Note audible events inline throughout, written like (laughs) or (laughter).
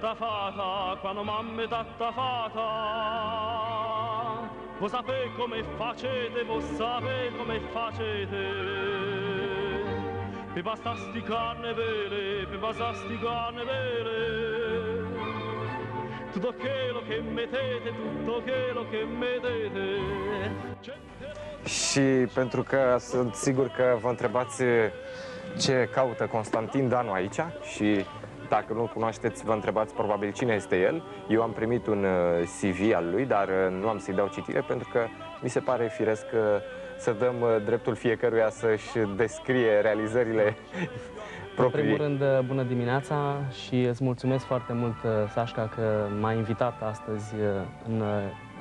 tanta fata, quando mamma è tanta fata. Voi sapete come facete, voi sapete come facete. Per passasti carnevele, per passasti carnevele. Tutto quello che mettete, tutto quello che mettete. Și pentru că sunt sigur că vă întrebați ce caută Constantin Danu aici și dacă nu-l cunoașteți, vă întrebați probabil cine este el. Eu am primit un uh, CV al lui, dar uh, nu am să-i dau citire pentru că mi se pare firesc uh, să dăm dreptul fiecăruia să-și descrie realizările (laughs) proprii. În primul rând, bună dimineața și îți mulțumesc foarte mult, Sașca, că m-ai invitat astăzi în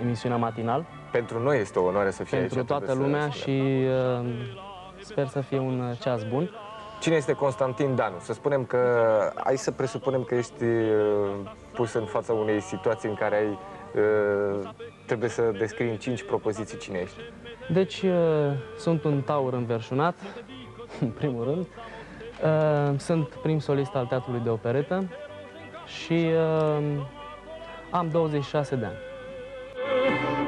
emisiunea matinal. Pentru noi este o onoare să fie Pentru aici. toată lumea și sper să fie un ceas bun. Cine este Constantin Danu? Să spunem că, ai să presupunem că ești uh, pus în fața unei situații în care ai, uh, trebuie să descrii în cinci propoziții cine ești. Deci, uh, sunt un taur înverșunat, (laughs) în primul rând. Uh, sunt prim solist al Teatrului de Operetă și uh, am 26 de ani.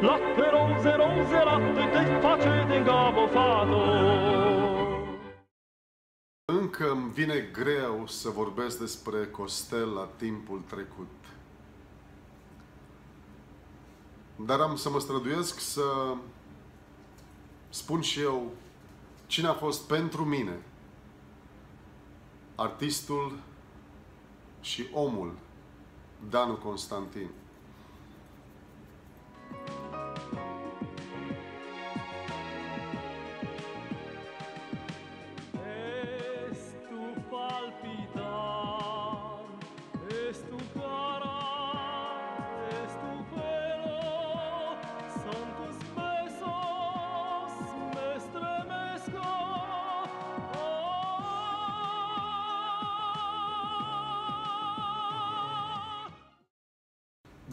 Latte rose, rose, latte, te facete in capo fato. Încă îmi vine greu să vorbesc despre Costel la timpul trecut. Dar am să mă străduiesc să spun și eu cine a fost pentru mine artistul și omul Danu Constantin.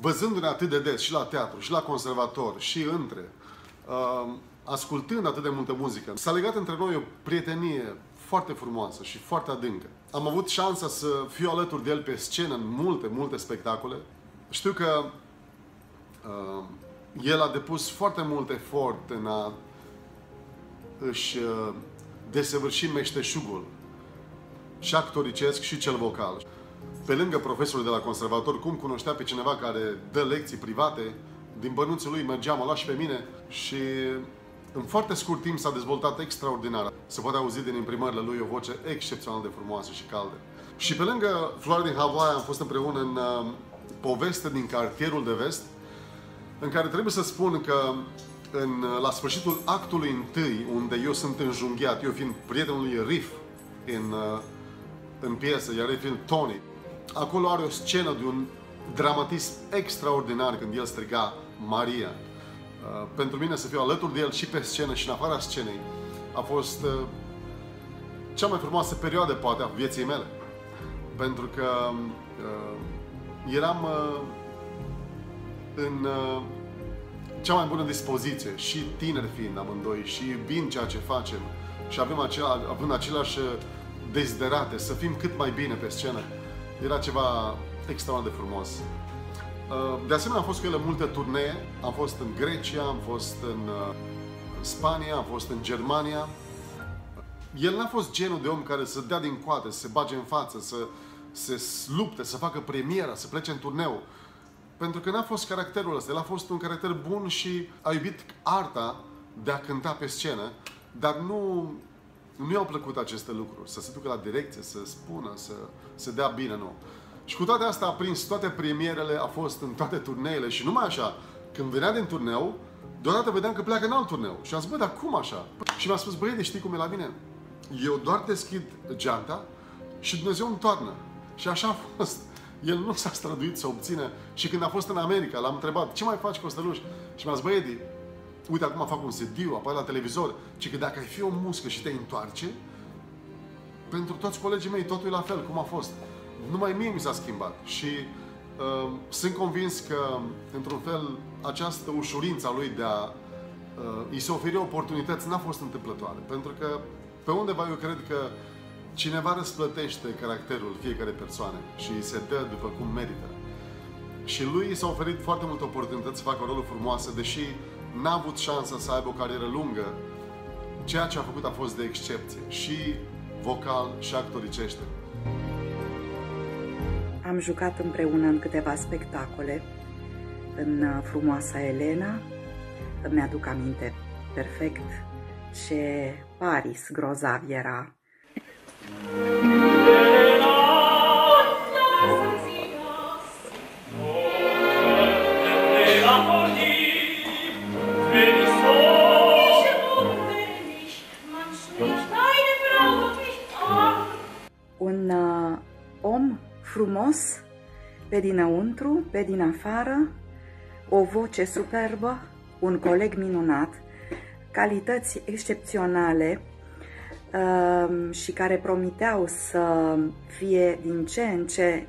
Văzându-ne atât de des și la teatru, și la conservator, și între, uh, ascultând atât de multă muzică, s-a legat între noi o prietenie foarte frumoasă și foarte adâncă. Am avut șansa să fiu alături de el pe scenă în multe, multe spectacole. Știu că uh, el a depus foarte mult efort în a își uh, desăvârși meșteșugul și actoricesc și cel vocal pe lângă profesorul de la conservator, cum cunoștea pe cineva care dă lecții private, din bănuțul lui mergeam, mă și pe mine și în foarte scurt timp s-a dezvoltat extraordinar. Se poate auzi din imprimările lui o voce excepțional de frumoasă și caldă. Și pe lângă Floare din Hawaii am fost împreună în uh, poveste din cartierul de vest, în care trebuie să spun că în, uh, la sfârșitul actului întâi, unde eu sunt înjunghiat, eu fiind prietenul lui Riff în, uh, în piesă, iar el fiind Tony, acolo are o scenă de un dramatism extraordinar când el striga Maria. Uh, pentru mine să fiu alături de el și pe scenă și în afara scenei a fost uh, cea mai frumoasă perioadă, poate, a vieții mele. Pentru că uh, eram uh, în uh, cea mai bună dispoziție și tineri fiind amândoi și iubind ceea ce facem și avem acela, având același dezderate să fim cât mai bine pe scenă. Era ceva extraordinar de frumos. Uh, de asemenea, am fost cu ele multe turnee. Am fost în Grecia, am fost în uh, Spania, am fost în Germania. El n-a fost genul de om care să dea din coate, să se bage în față, să se lupte, să facă premiera, să plece în turneu. Pentru că n-a fost caracterul ăsta. El a fost un caracter bun și a iubit arta de a cânta pe scenă, dar nu nu i-au plăcut aceste lucruri, să se ducă la direcție, să spună, să se dea bine, nu. Și cu toate astea a prins toate premierele, a fost în toate turneele și numai așa, când venea din turneu, deodată vedeam că pleacă în alt turneu. Și am zis, bă, dar cum așa? Și mi-a spus, băiete, știi cum e la mine? Eu doar deschid geanta și Dumnezeu îmi toarnă. Și așa a fost. El nu s-a străduit să obțină. Și când a fost în America, l-am întrebat, ce mai faci, Costăluș? Și mi-a zis, băi, uite, acum fac un sediu, apare la televizor, ci că dacă ai fi o muscă și te întoarce, pentru toți colegii mei totul e la fel, cum a fost. Numai mie mi s-a schimbat și uh, sunt convins că, într-un fel, această ușurință a lui de a uh, îi se oferi oportunități n-a fost întâmplătoare. Pentru că, pe undeva, eu cred că cineva răsplătește caracterul fiecare persoane și îi se dă după cum merită. Și lui s-a oferit foarte multe oportunități să facă roluri frumoase, deși n-a avut șansa să aibă o carieră lungă, ceea ce a făcut a fost de excepție, și vocal și actoricește. Am jucat împreună în câteva spectacole, în uh, frumoasa Elena, îmi aduc aminte perfect ce Paris grozav era. Un frumos pe dinăuntru, pe din afară, o voce superbă, un coleg minunat, calități excepționale uh, și care promiteau să fie din ce în ce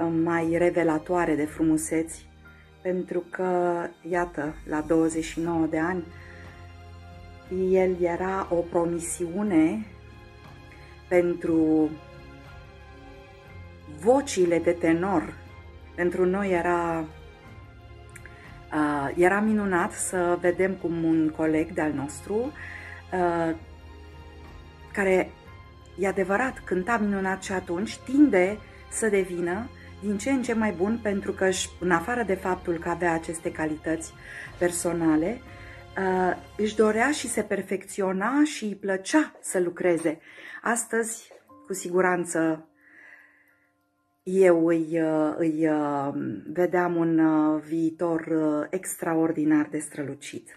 uh, mai revelatoare de frumuseți, pentru că, iată, la 29 de ani, el era o promisiune pentru vocile de tenor. Pentru noi era Uh, era minunat să vedem cum un coleg de-al nostru, uh, care, e adevărat, cânta minunat și atunci, tinde să devină din ce în ce mai bun pentru că, în afară de faptul că avea aceste calități personale, uh, își dorea și se perfecționa și îi plăcea să lucreze. Astăzi, cu siguranță, eu îi, uh, îi uh, vedeam un uh, viitor extraordinar de strălucit.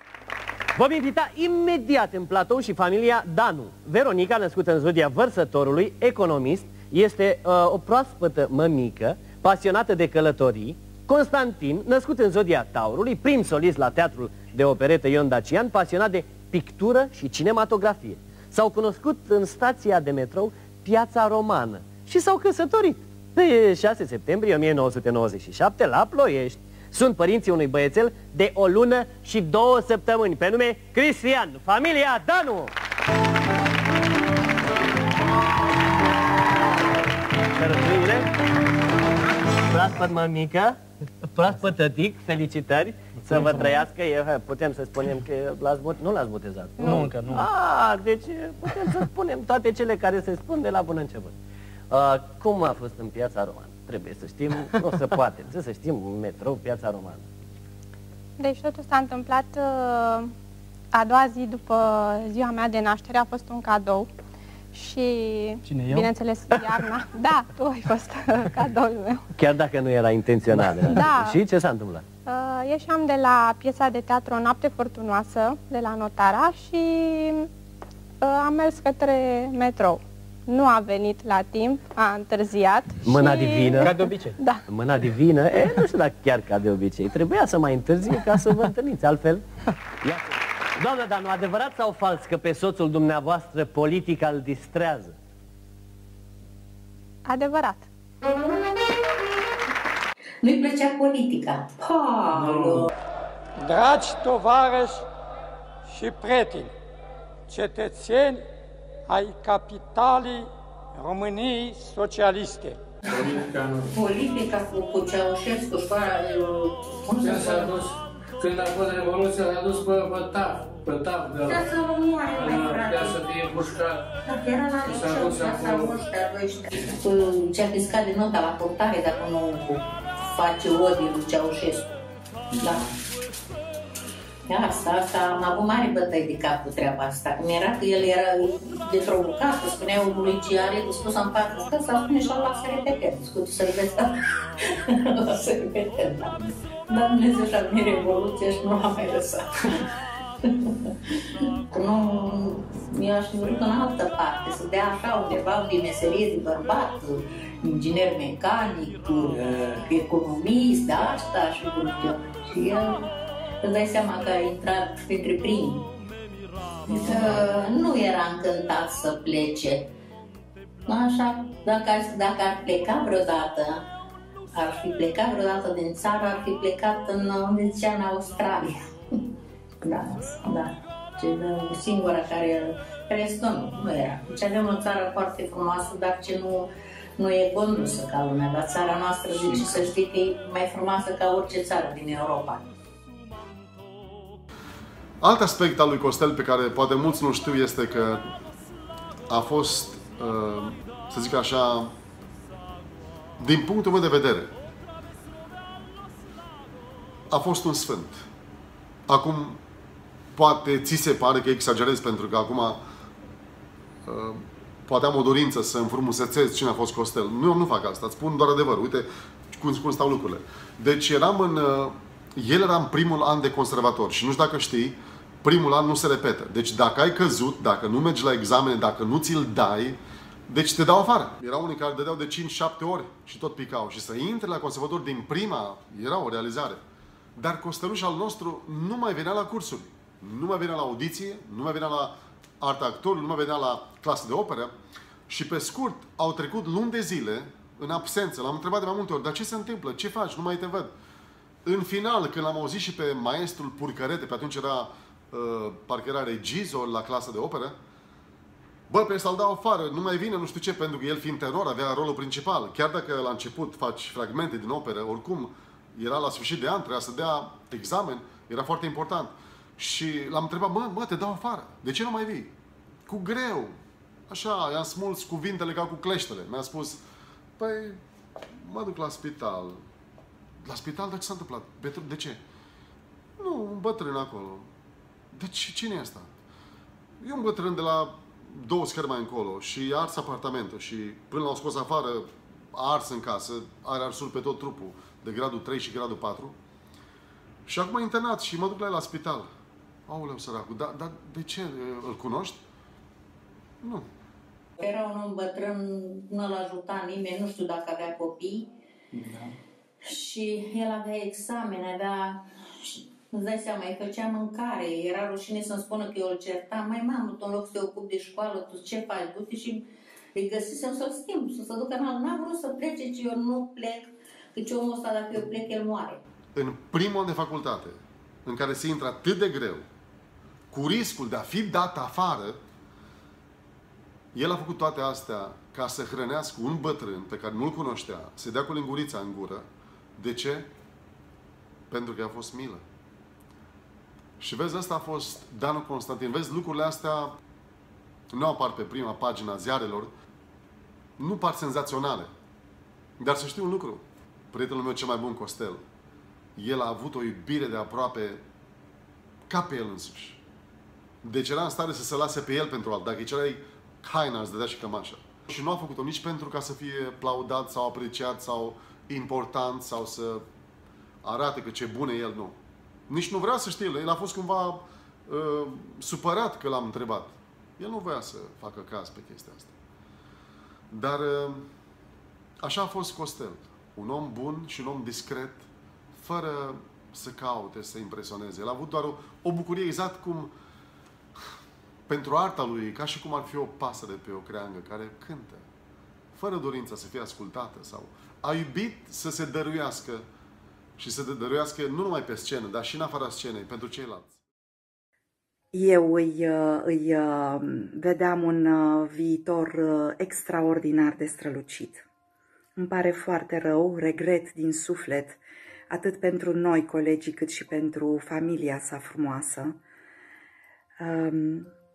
Vom invita imediat în platou și familia Danu. Veronica, născută în zodia vărsătorului, economist, este uh, o proaspătă mămică, pasionată de călătorii. Constantin, născut în zodia taurului, prim solist la teatrul de operetă Ion Dacian, pasionat de pictură și cinematografie. S-au cunoscut în stația de metrou Piața Romană și s-au căsătorit. Pe 6 septembrie 1997, la Ploiești, sunt părinții unui băiețel de o lună și două săptămâni, pe nume Cristian, familia Danu. Cărăturile, proaspăt mămică, proaspăt tătic, felicitări, să vă trăiască, e, putem să spunem că l-ați nu l-ați botezat. Nu, încă nu. Ah, deci putem să spunem toate cele care se spun de la bun început. Uh, cum a fost în Piața Romană? Trebuie să știm, nu se poate, trebuie să știm metrou, Piața Romană. Deci totul s-a întâmplat uh, a doua zi după ziua mea de naștere, a fost un cadou și, Cine, eu? bineînțeles, iarna. (laughs) da, tu ai fost uh, cadoul meu. Chiar dacă nu era intenționat. Da. Și ce s-a întâmplat? Uh, ieșeam de la piesa de teatru O noapte fortunoasă, de la Notara și uh, am mers către metrou nu a venit la timp, a întârziat. Mâna și... divină. Ca de obicei. Da. Mâna divină, e, nu știu dacă chiar ca de obicei. Trebuia să mai întârzie ca să vă întâlniți, altfel. Ia. Doamnă, dar nu adevărat sau fals că pe soțul dumneavoastră politica îl distrează? Adevărat. Nu-i plăcea politica. Paolo! Dragi tovarăși și prieteni, cetățeni ai capitalii României socialiste. Politica cu, cu Ceaușescu și cum s-a dus? Când a fost Revoluția, l-a dus pe, pe taf, pe taf de la... Da, să moare, mai frate. să fie pușcat. Da, era la liceu, clasa 11 Ce-a fiscat de nota la portare dacă nu face odii lui Ceaușescu. Da. Asta, asta, am avut mare bătăi de cap cu treaba asta. Cum era că el era de provocat, spunea lui Giare, spus în față, stă să spune și la să repetăm. Scutu să repetăm. (laughs) la să repetăm, da. Dar Dumnezeu și-a venit revoluție și nu l-a mai lăsat. (laughs) nu, eu aș vrut în altă parte, să dea așa undeva din meserie de bărbat, inginer mecanic, economist, de asta și Și el îți dai seama că a intrat printre primii. Că nu era încântat să plece. Așa, dacă ar, dacă ar pleca vreodată, ar fi plecat vreodată din țară, ar fi plecat în, unde zicea, în Australia. (laughs) Da, da. singura care, restul nu, nu era. Deci avem o țară foarte frumoasă, dar ce nu, nu e condusă ca lumea, dar țara noastră, zice, să știi că e mai frumoasă ca orice țară din Europa. Alt aspect al lui Costel pe care poate mulți nu știu este că a fost, uh, să zic așa, din punctul meu de vedere, a fost un sfânt. Acum, poate ți se pare că exagerez pentru că acum uh, poate am o dorință să înfrumusețez cine a fost Costel. Nu, eu nu fac asta, îți spun doar adevăr. Uite cum, cum stau lucrurile. Deci eram în... Uh, el era în primul an de conservator și nu știu dacă știi, primul an nu se repetă. Deci dacă ai căzut, dacă nu mergi la examene, dacă nu ți-l dai, deci te dau afară. Erau unii care dădeau de 5-7 ori și tot picau. Și să intre la conservator din prima era o realizare. Dar Costeluș al nostru nu mai venea la cursuri. Nu mai venea la audiție, nu mai venea la arta actorului, nu mai venea la clasă de operă. Și pe scurt, au trecut luni de zile în absență. L-am întrebat de mai multe ori, dar ce se întâmplă? Ce faci? Nu mai te văd. În final, când l-am auzit și pe maestrul Purcărete, pe atunci era, uh, parcă era regizor la clasă de operă, Bă, pe să-l dau afară, nu mai vine, nu știu ce, pentru că el fiind tenor avea rolul principal. Chiar dacă la început faci fragmente din operă, oricum era la sfârșit de an, trebuia să dea examen, era foarte important. Și l-am întrebat, mă, mă, te dau afară, de ce nu mai vii? Cu greu. Așa, i-am smuls cuvintele ca cu cleștele. Mi-a spus, păi, mă duc la spital. La spital, dar ce s-a întâmplat? De ce? Nu, un bătrân acolo. Deci, cine e asta? E un bătrân de la două scări mai încolo și a ars apartamentul și până l-au scos afară, a ars în casă, are arsuri pe tot trupul, de gradul 3 și gradul 4. Și acum e internat și mă duc la el la spital. Aoleu, săracul, dar da, de ce? Îl cunoști? Nu. Era un om bătrân, nu-l ajuta nimeni, nu știu dacă avea copii. Da. Și el avea examen, avea Îți dai seama, îi făcea mâncare, era rușine să-mi spună că eu îl certam. Mai mamă, tu în loc să te ocupi de școală, tu ce faci? Du-te și îi găsisem să-l schimb, să se ducă în alt. N-a vrut să plece, ci eu nu plec, căci omul ăsta, dacă eu plec, el moare. În primul an de facultate, în care se intră atât de greu, cu riscul de a fi dat afară, el a făcut toate astea ca să hrănească un bătrân pe care nu-l cunoștea, se dea cu lingurița în gură. De ce? Pentru că a fost milă. Și vezi, asta a fost Danu Constantin. Vezi, lucrurile astea nu apar pe prima pagina ziarelor, nu par senzaționale. Dar să știu un lucru, prietenul meu cel mai bun, Costel, el a avut o iubire de aproape ca pe el însuși. Deci era în stare să se lase pe el pentru alt. Dacă îi cereai haina, îți dădea și cămașa. Și nu a făcut-o nici pentru ca să fie plaudat sau apreciat sau important sau să arate că ce bun e el, nu. Nici nu vrea să știe. El a fost cumva uh, supărat că l-am întrebat. El nu voia să facă caz pe chestia asta. Dar uh, așa a fost Costel. Un om bun și un om discret, fără să caute, să impresioneze. El a avut doar o, o bucurie exact cum pentru arta lui, ca și cum ar fi o pasăre pe o creangă care cântă, fără dorința să fie ascultată sau a iubit să se dăruiască și să dăruiască nu numai pe scenă, dar și în afara scenei, pentru ceilalți. Eu îi, îi vedeam un viitor extraordinar de strălucit. Îmi pare foarte rău, regret din suflet, atât pentru noi, colegii, cât și pentru familia sa frumoasă.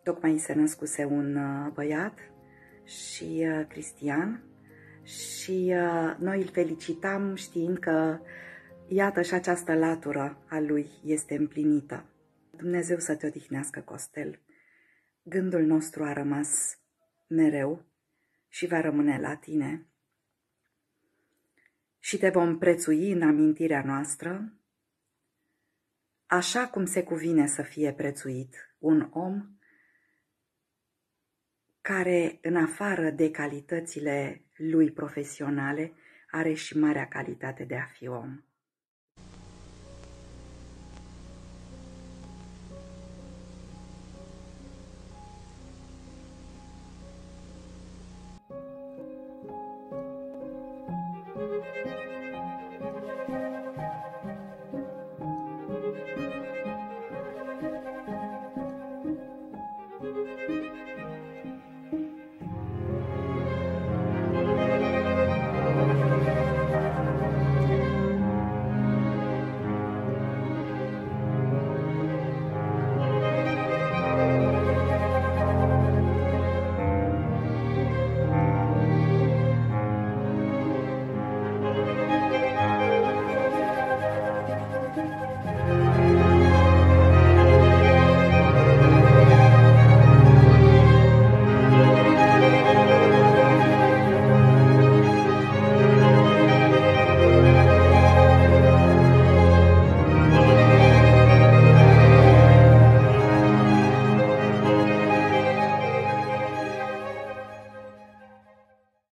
Tocmai se născuse un băiat și Cristian și noi îl felicitam știind că Iată și această latură a lui este împlinită. Dumnezeu să te odihnească, Costel. Gândul nostru a rămas mereu și va rămâne la tine. Și te vom prețui în amintirea noastră, așa cum se cuvine să fie prețuit un om care, în afară de calitățile lui profesionale, are și marea calitate de a fi om. Música